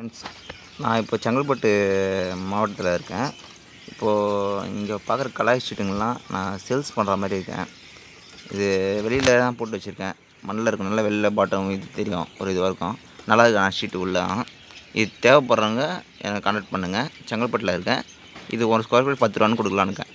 Friends நான் இப்போ செங்கல்பட்டு மாவட்டத்தில் இருக்கேன். இப்போது இங்கே பார்க்குற கலாய் ஷீட்டுங்கள்லாம் நான் சேல்ஸ் பண்ணுற மாதிரி இருக்கேன். இது வெளியில் தான் போட்டு வச்சுருக்கேன். மண்ணில் இருக்கும். நல்லா வெளில பாட்டம் இது தெரியும். ஒரு இதுவாக இருக்கும். நல்லா இருக்கு. நான் ஷீட்டு உள்ளே. இது தேவைப்படுறவங்க எனக்கு கான்டாக்ட் பண்ணுங்கள் செங்கல்பட்டில் இருக்கேன். இது ஒரு ஸ்கொயர் ஃபீட் பத்து ரூபான்னு கொடுக்கலான்னு இருக்கேன்.